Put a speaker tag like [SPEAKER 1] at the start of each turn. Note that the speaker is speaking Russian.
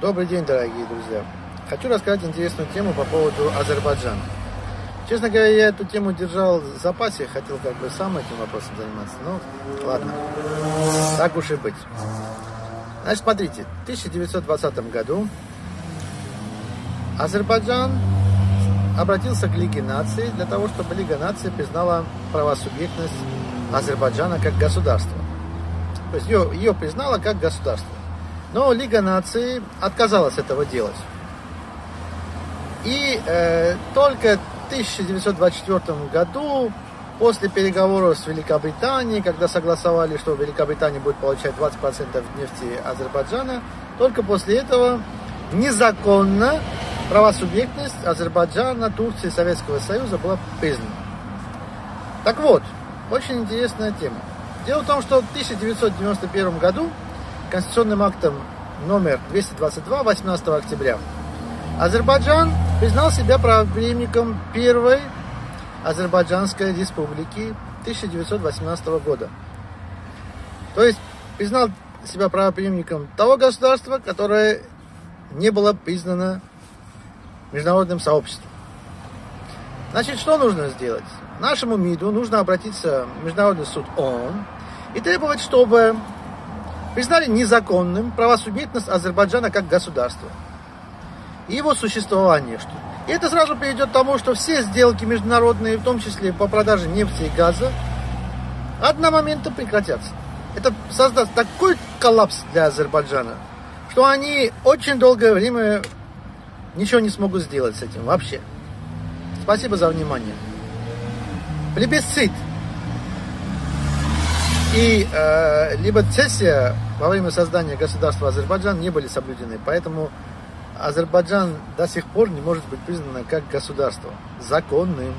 [SPEAKER 1] Добрый день, дорогие друзья. Хочу рассказать интересную тему по поводу Азербайджана. Честно говоря, я эту тему держал в запасе, хотел как бы сам этим вопросом заниматься. Ну, ладно, так уж и быть. Значит, смотрите, в 1920 году Азербайджан обратился к Лиге наций для того, чтобы Лига наций признала правосубъектность Азербайджана как государства. То есть ее, ее признала как государство. Но Лига наций отказалась этого делать. И э, только в 1924 году, после переговоров с Великобританией, когда согласовали, что Великобритания будет получать 20% нефти Азербайджана, только после этого незаконно правосубъектность Азербайджана, Турции, Советского Союза была признана. Так вот, очень интересная тема. Дело в том, что в 1991 году конституционным актом номер 222 18 октября Азербайджан признал себя правоприемником первой Азербайджанской республики 1918 года. То есть признал себя правоприемником того государства, которое не было признано международным сообществом. Значит, что нужно сделать? Нашему МИДу нужно обратиться в Международный суд ООН и требовать, чтобы признали незаконным правосубъектность Азербайджана как государства и его существование. И это сразу приведет к тому, что все сделки международные, в том числе по продаже нефти и газа, одномоментно прекратятся. Это создаст такой коллапс для Азербайджана, что они очень долгое время ничего не смогут сделать с этим вообще. Спасибо за внимание. Плебисцит и э, либо цессия во время создания государства Азербайджан не были соблюдены. Поэтому Азербайджан до сих пор не может быть признан как государство законным.